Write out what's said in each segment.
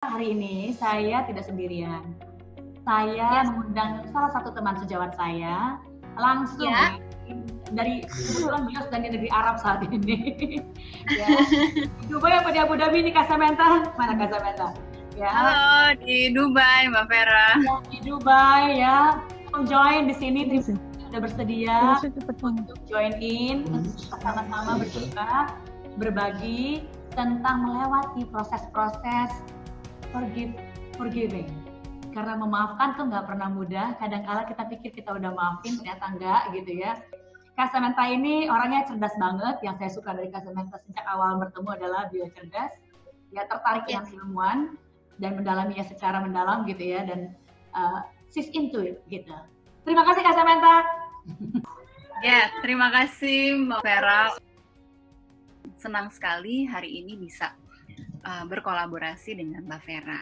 hari ini saya tidak sendirian. Saya yes. mengundang salah satu teman sejawat saya langsung ya. dari kebetulan beliau sedang di negeri Arab saat ini. ya. Dubai apa di Abu Dhabi nih Kasamenta? Mana Kasamenta? Ya. Halo di Dubai Mbak Vera. Ya, di Dubai ya. Join di sini sudah bersedia untuk join in sama-sama bercerita, berbagi tentang melewati proses-proses forgive, forgiving. Karena memaafkan tuh nggak pernah mudah. Kadang-kala kita pikir kita udah maafin, ternyata enggak gitu ya. Kasamenta ini orangnya cerdas banget. Yang saya suka dari Kasamenta sejak awal bertemu adalah dia cerdas. Dia tertarik yes. dengan ilmuwan dan mendalaminya secara mendalam gitu ya. Dan uh, she's into it gitu. Terima kasih Kasamenta. Ya, terima kasih Mbak Vera. Senang sekali hari ini bisa uh, berkolaborasi dengan Mbak Vera.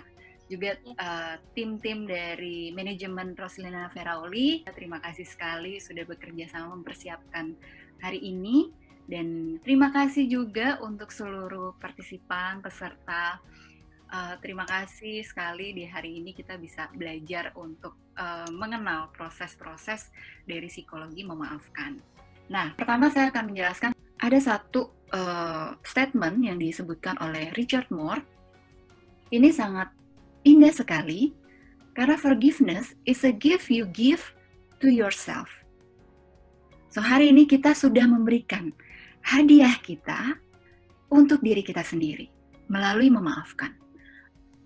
Juga uh, tim-tim dari manajemen Roslina Feraoli, terima kasih sekali sudah bekerja sama mempersiapkan hari ini. Dan terima kasih juga untuk seluruh partisipan, peserta. Uh, terima kasih sekali di hari ini kita bisa belajar untuk uh, mengenal proses-proses dari psikologi memaafkan. Nah, pertama saya akan menjelaskan ada satu uh, statement yang disebutkan oleh Richard Moore. Ini sangat indah sekali karena forgiveness is a gift you give to yourself. So hari ini kita sudah memberikan hadiah kita untuk diri kita sendiri melalui memaafkan.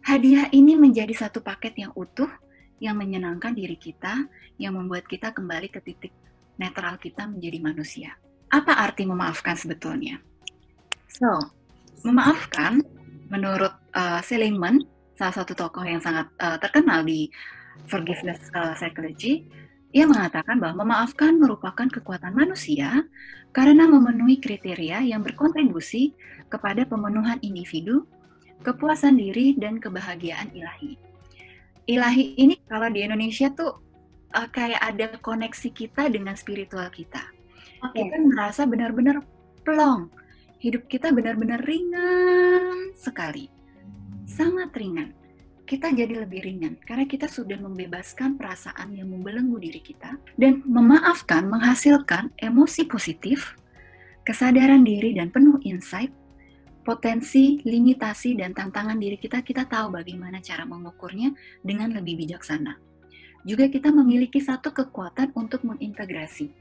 Hadiah ini menjadi satu paket yang utuh yang menyenangkan diri kita, yang membuat kita kembali ke titik netral kita menjadi manusia. Apa arti memaafkan sebetulnya? So, memaafkan menurut uh, Seligman, salah satu tokoh yang sangat uh, terkenal di forgiveness uh, psychology, ia mengatakan bahwa memaafkan merupakan kekuatan manusia karena memenuhi kriteria yang berkontribusi kepada pemenuhan individu, kepuasan diri, dan kebahagiaan ilahi. Ilahi ini kalau di Indonesia tuh uh, kayak ada koneksi kita dengan spiritual kita. Okay. Kita merasa benar-benar plong, hidup kita benar-benar ringan sekali. Sangat ringan. Kita jadi lebih ringan karena kita sudah membebaskan perasaan yang membelenggu diri kita dan memaafkan menghasilkan emosi positif, kesadaran diri dan penuh insight, potensi, limitasi dan tantangan diri kita kita tahu bagaimana cara mengukurnya dengan lebih bijaksana. Juga kita memiliki satu kekuatan untuk mengintegrasi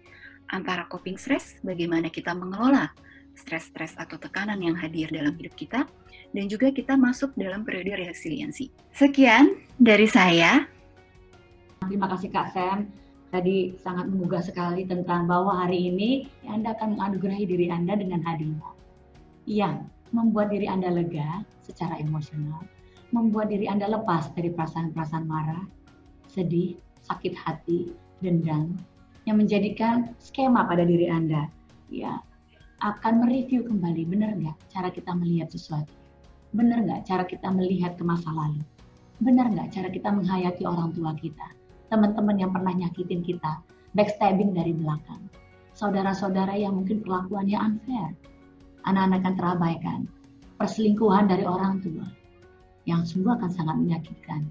antara coping stress, bagaimana kita mengelola stres-stres atau tekanan yang hadir dalam hidup kita, dan juga kita masuk dalam periode resiliensi. Sekian dari saya. Terima kasih Kak Sam. Tadi sangat menggugah sekali tentang bahwa hari ini Anda akan menganugerahi diri Anda dengan hadiah yang membuat diri Anda lega secara emosional, membuat diri Anda lepas dari perasaan-perasaan marah, sedih, sakit hati, dendam, yang menjadikan skema pada diri Anda. Ya, akan mereview kembali. Benar nggak cara kita melihat sesuatu? Benar nggak cara kita melihat ke masa lalu? Benar nggak cara kita menghayati orang tua kita? Teman-teman yang pernah nyakitin kita backstabbing dari belakang. Saudara-saudara yang mungkin perlakuannya unfair. Anak-anak yang terabaikan. Perselingkuhan dari orang tua yang semua akan sangat menyakitkan.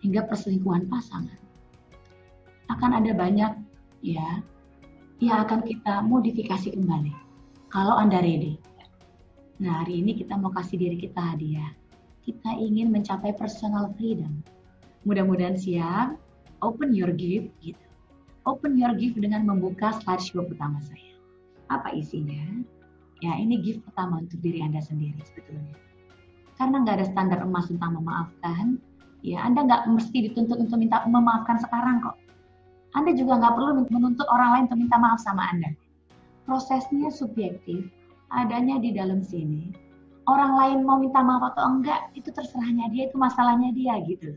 Hingga perselingkuhan pasangan. Akan ada banyak ya yang akan kita modifikasi kembali kalau Anda ready. Nah, hari ini kita mau kasih diri kita hadiah. Kita ingin mencapai personal freedom. Mudah-mudahan siap. Open your gift gitu. Open your gift dengan membuka slideshow pertama saya. Apa isinya? Ya, ini gift pertama untuk diri Anda sendiri sebetulnya. Karena nggak ada standar emas tentang memaafkan, ya Anda nggak mesti dituntut untuk minta memaafkan sekarang kok. Anda juga nggak perlu menuntut orang lain untuk minta maaf sama Anda prosesnya subjektif, adanya di dalam sini. Orang lain mau minta maaf atau enggak, itu terserahnya dia, itu masalahnya dia gitu.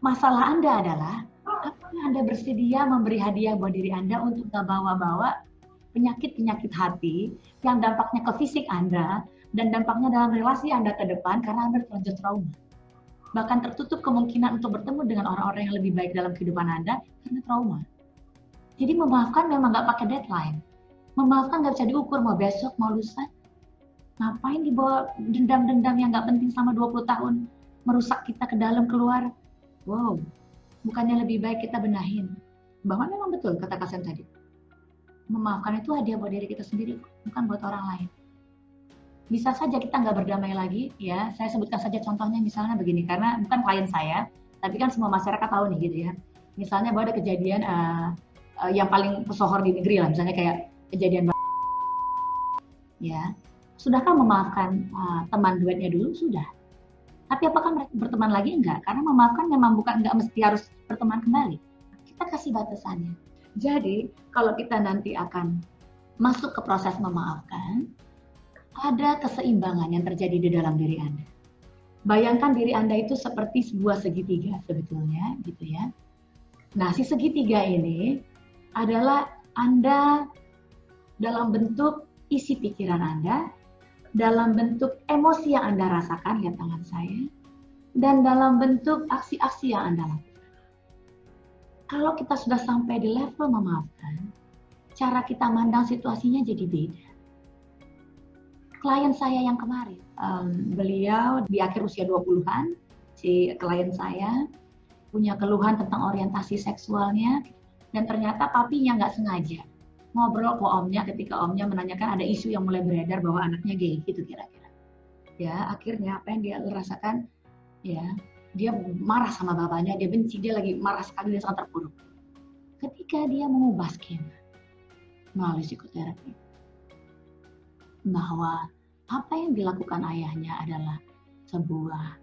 Masalah Anda adalah, apakah Anda bersedia memberi hadiah buat diri Anda untuk gak bawa-bawa penyakit-penyakit hati yang dampaknya ke fisik Anda dan dampaknya dalam relasi Anda ke depan karena Anda terlanjur trauma. Bahkan tertutup kemungkinan untuk bertemu dengan orang-orang yang lebih baik dalam kehidupan Anda karena trauma. Jadi memaafkan memang nggak pakai deadline. Memaafkan nggak bisa diukur mau besok, mau lusa. Ngapain dibawa dendam-dendam yang nggak penting selama 20 tahun, merusak kita ke dalam keluar? Wow, bukannya lebih baik kita benahin. Bahwa memang betul kata Kasem tadi. Memaafkan itu hadiah buat diri kita sendiri, bukan buat orang lain. Bisa saja kita nggak berdamai lagi, ya. Saya sebutkan saja contohnya misalnya begini, karena bukan klien saya, tapi kan semua masyarakat tahu nih gitu ya. Misalnya bahwa ada kejadian uh, uh, yang paling pesohor di negeri lah, misalnya kayak kejadian ya Sudahkah memaafkan uh, teman duetnya dulu? Sudah. Tapi apakah mereka berteman lagi? Enggak. Karena memaafkan memang bukan enggak mesti harus berteman kembali. Kita kasih batasannya. Jadi, kalau kita nanti akan masuk ke proses memaafkan, ada keseimbangan yang terjadi di dalam diri Anda. Bayangkan diri Anda itu seperti sebuah segitiga sebetulnya, gitu ya. Nah, si segitiga ini adalah Anda dalam bentuk isi pikiran Anda, dalam bentuk emosi yang Anda rasakan, lihat tangan saya, dan dalam bentuk aksi-aksi yang Anda lakukan. Kalau kita sudah sampai di level memaafkan, cara kita mandang situasinya jadi beda. Klien saya yang kemarin, um, beliau di akhir usia 20-an, si klien saya punya keluhan tentang orientasi seksualnya, dan ternyata papinya nggak sengaja. Ngobrol ke omnya ketika omnya menanyakan ada isu yang mulai beredar bahwa anaknya gay gitu kira-kira. Ya akhirnya apa yang dia rasakan? Ya dia marah sama bapaknya dia benci dia lagi marah sekali dia sangat terpuruk. Ketika dia mengubah skema melalui psikoterapi bahwa apa yang dilakukan ayahnya adalah sebuah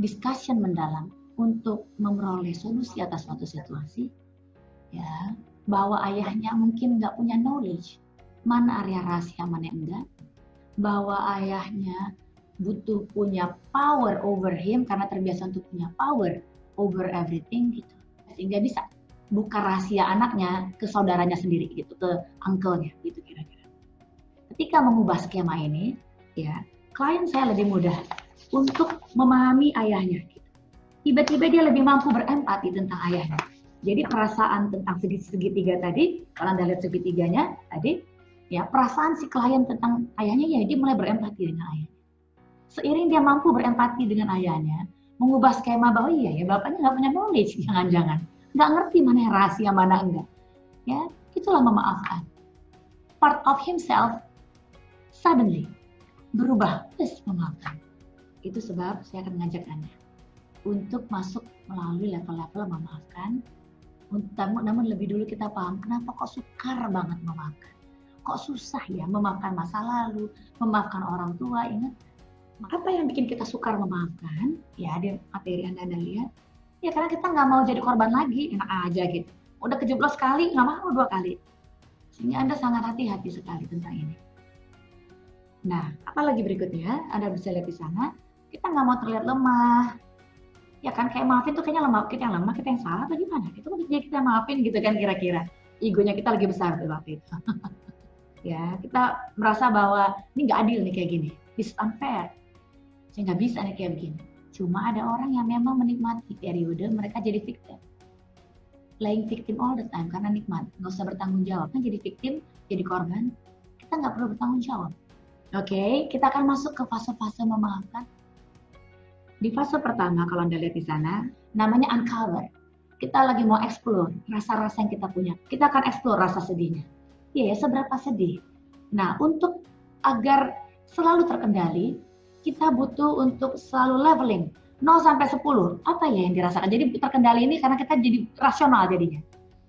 discussion mendalam untuk memperoleh solusi atas suatu situasi ya bahwa ayahnya mungkin nggak punya knowledge. Mana area rahasia mana yang enggak? Bahwa ayahnya butuh punya power over him karena terbiasa untuk punya power over everything gitu. Sehingga bisa. Buka rahasia anaknya ke saudaranya sendiri gitu ke uncle-nya gitu kira-kira. Ketika mengubah skema ini ya klien saya lebih mudah untuk memahami ayahnya gitu. tiba-tiba dia lebih mampu berempati tentang ayahnya jadi perasaan tentang segi segitiga tadi, kalau Anda lihat segitiganya tadi, ya perasaan si klien tentang ayahnya ya dia mulai berempati dengan ayahnya. Seiring dia mampu berempati dengan ayahnya, mengubah skema bahwa iya ya bapaknya nggak punya knowledge, jangan-jangan nggak ngerti mana yang rahasia mana enggak. Ya, itulah memaafkan. Part of himself suddenly berubah, terus memaafkan. Itu sebab saya akan mengajak Anda untuk masuk melalui level-level memaafkan namun, lebih dulu kita paham kenapa kok sukar banget memaafkan. Kok susah ya memaafkan masa lalu, memaafkan orang tua. Ingat, apa yang bikin kita sukar memaafkan? Ya, di materi Anda, Anda lihat. Ya karena kita nggak mau jadi korban lagi, enak aja gitu. Udah kejeblos sekali, nggak mau dua kali. Sehingga Anda sangat hati-hati sekali tentang ini. Nah, apalagi berikutnya, Anda bisa lihat di sana, kita nggak mau terlihat lemah, ya kan kayak maafin tuh kayaknya lemah kita yang lemah kita yang salah atau gimana? Itu kan kita maafin gitu kan kira-kira. Egonya kita lagi besar tuh waktu itu. Ya kita merasa bahwa ini nggak adil nih kayak gini. This unfair. Saya nggak bisa nih kayak begini. Cuma ada orang yang memang menikmati periode mereka jadi victim. Playing victim all the time karena nikmat. Nggak usah bertanggung jawab. Kan jadi victim jadi korban. Kita nggak perlu bertanggung jawab. Oke okay? kita akan masuk ke fase-fase memaafkan di fase pertama, kalau Anda lihat di sana, namanya uncover. Kita lagi mau explore rasa-rasa yang kita punya. Kita akan explore rasa sedihnya. Iya ya, seberapa sedih. Nah, untuk agar selalu terkendali, kita butuh untuk selalu leveling. 0 sampai 10, apa ya yang dirasakan? Jadi terkendali ini karena kita jadi rasional jadinya.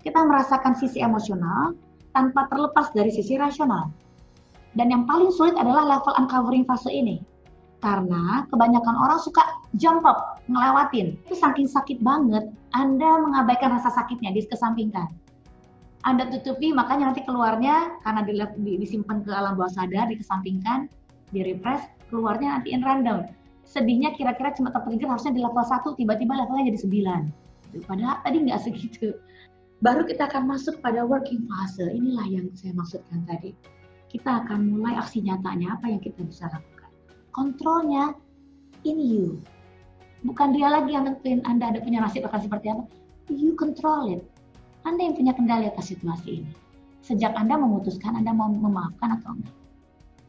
Kita merasakan sisi emosional tanpa terlepas dari sisi rasional. Dan yang paling sulit adalah level uncovering fase ini karena kebanyakan orang suka jump up, ngelewatin. Itu saking sakit banget, Anda mengabaikan rasa sakitnya, dikesampingkan. Anda tutupi, makanya nanti keluarnya karena disimpan ke alam bawah sadar, dikesampingkan, di repress, keluarnya nanti in random. Sedihnya kira-kira cuma tertrigger harusnya di level 1, tiba-tiba levelnya jadi 9. Padahal tadi nggak segitu. Baru kita akan masuk pada working fase. Inilah yang saya maksudkan tadi. Kita akan mulai aksi nyatanya, apa yang kita bisa lakukan kontrolnya in you. Bukan dia lagi yang nentuin Anda ada punya nasib akan seperti apa. You control it. Anda yang punya kendali atas situasi ini. Sejak Anda memutuskan Anda mau memaafkan atau enggak.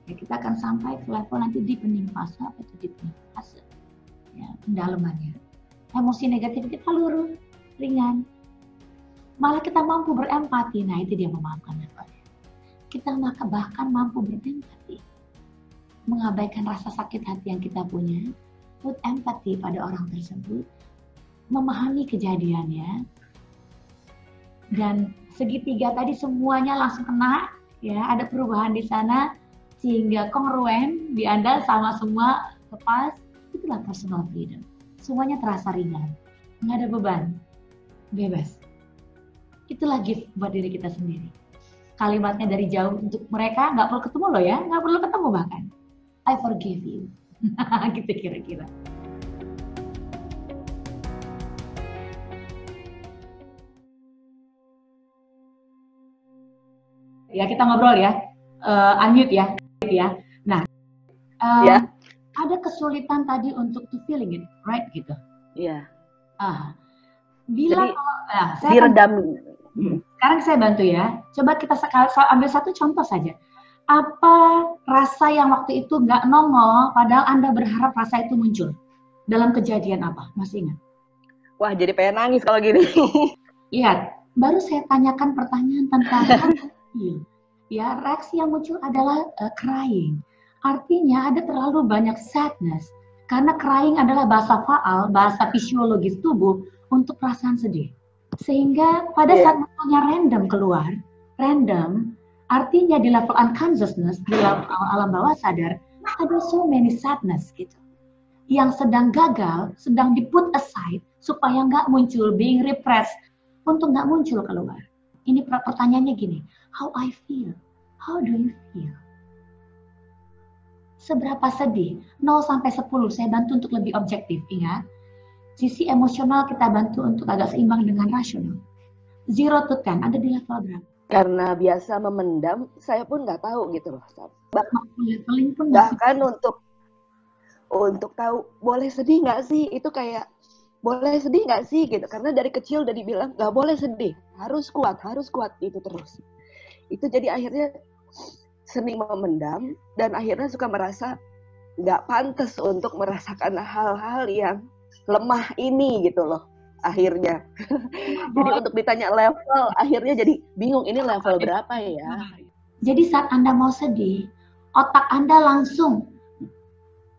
ya kita akan sampai ke level nanti deepening fase atau deepening fase ya pendalamannya emosi negatif kita luruh ringan malah kita mampu berempati nah itu dia memaafkan kita maka bahkan mampu berempati mengabaikan rasa sakit hati yang kita punya put empati pada orang tersebut memahami kejadiannya dan segitiga tadi semuanya langsung kena ya ada perubahan di sana sehingga kongruen di Anda sama semua lepas itulah personal freedom. Semuanya terasa ringan nggak ada beban bebas. Itulah gift buat diri kita sendiri. Kalimatnya dari jauh untuk mereka nggak perlu ketemu loh ya nggak perlu ketemu bahkan I forgive you. Gitu kira-kira. Ya kita ngobrol ya. Uh, unmute ya. Ya. Nah um, ya. ada kesulitan tadi untuk to feeling it right? Gitu. Iya ah. Bila Jadi, kalau, nah, saya diredam. Hmm, sekarang saya bantu ya. Coba kita ambil satu contoh saja apa rasa yang waktu itu nggak nongol padahal anda berharap rasa itu muncul dalam kejadian apa masih ingat wah jadi pengen nangis kalau gini iya baru saya tanyakan pertanyaan tentang Iya. Ya, reaksi yang muncul adalah uh, crying. Artinya ada terlalu banyak sadness. Karena crying adalah bahasa faal, bahasa fisiologis tubuh untuk perasaan sedih. Sehingga pada yeah. saat munculnya random keluar, random, artinya di level unconsciousness, di level alam bawah sadar, ada so many sadness gitu. Yang sedang gagal, sedang di put aside supaya nggak muncul, being repressed untuk nggak muncul keluar. Ini pertanyaannya gini, how I feel. How do you feel? Seberapa sedih? 0 sampai 10 saya bantu untuk lebih objektif, ingat. Sisi emosional kita bantu untuk agak seimbang dengan rasional. Zero to ten, ada di level berapa? Karena biasa memendam, saya pun nggak tahu gitu loh. Pun bahkan untuk untuk tahu boleh sedih nggak sih? Itu kayak boleh sedih nggak sih? Gitu. Karena dari kecil udah dibilang nggak boleh sedih. Harus kuat harus kuat itu terus. Itu jadi akhirnya seni memendam dan akhirnya suka merasa nggak pantas untuk merasakan hal-hal yang lemah ini gitu loh akhirnya jadi untuk ditanya level akhirnya jadi bingung ini level berapa ya jadi saat anda mau sedih otak anda langsung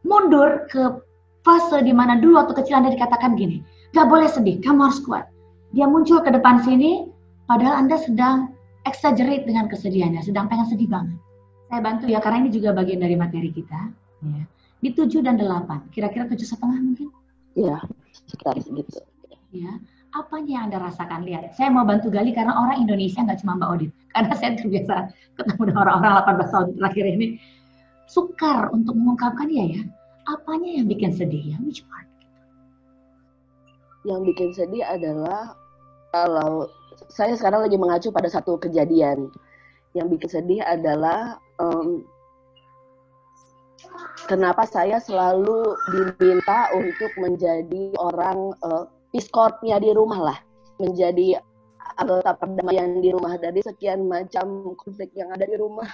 mundur ke fase di mana dulu waktu kecil anda dikatakan gini gak boleh sedih kamu harus kuat dia muncul ke depan sini padahal anda sedang exaggerate dengan kesedihannya, sedang pengen sedih banget. Saya bantu ya, karena ini juga bagian dari materi kita. Ya. Di 7 dan 8, kira-kira tujuh setengah mungkin? Iya, sekitar segitu. Ya, apa yang Anda rasakan? Lihat, saya mau bantu gali karena orang Indonesia nggak cuma Mbak Odit. Karena saya terbiasa ketemu dengan orang-orang 18 tahun terakhir ini. Sukar untuk mengungkapkan ya ya. Apanya yang bikin sedih ya? Which part? Yang bikin sedih adalah kalau saya sekarang lagi mengacu pada satu kejadian yang bikin sedih adalah um, kenapa saya selalu diminta untuk menjadi orang uh, peace di rumah lah, menjadi anggota perdamaian di rumah dari sekian macam konflik yang ada di rumah.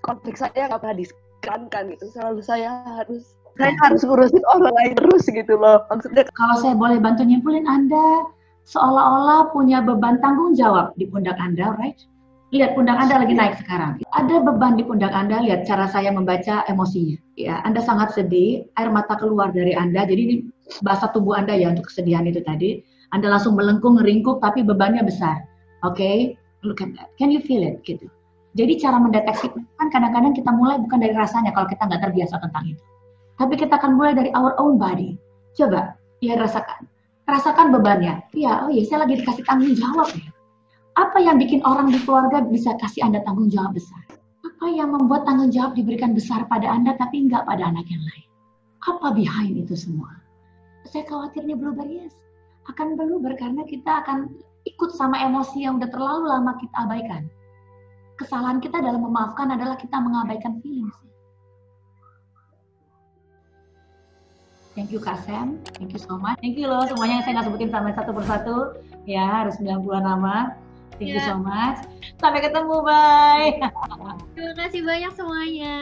Konflik saya nggak pernah disekankan gitu, selalu saya harus saya harus ngurusin orang lain terus gitu loh. Maksudnya kalau saya boleh bantu nyimpulin Anda seolah-olah punya beban tanggung jawab di pundak Anda, right? Lihat pundak Anda lagi naik sekarang. Ada beban di pundak Anda, lihat cara saya membaca emosinya. Ya, Anda sangat sedih, air mata keluar dari Anda. Jadi ini bahasa tubuh Anda ya untuk kesedihan itu tadi. Anda langsung melengkung, ringkuk, tapi bebannya besar. Oke, okay? look at that. Can you feel it? Gitu. Jadi cara mendeteksi kan kadang-kadang kita mulai bukan dari rasanya kalau kita nggak terbiasa tentang itu. Tapi kita akan mulai dari our own body. Coba, ya rasakan rasakan bebannya. Ya, oh iya, saya lagi dikasih tanggung jawab ya. Apa yang bikin orang di keluarga bisa kasih Anda tanggung jawab besar? Apa yang membuat tanggung jawab diberikan besar pada Anda tapi enggak pada anak yang lain? Apa behind itu semua? Saya khawatirnya blueber yes. Akan blueber karena kita akan ikut sama emosi yang udah terlalu lama kita abaikan. Kesalahan kita dalam memaafkan adalah kita mengabaikan feelings. Thank you Kak Sam, thank you so much. Thank you loh semuanya yang saya nggak sebutin sampai satu persatu, ya harus 90 nama. Thank you so much. Sampai ketemu, bye. Terima kasih banyak semuanya.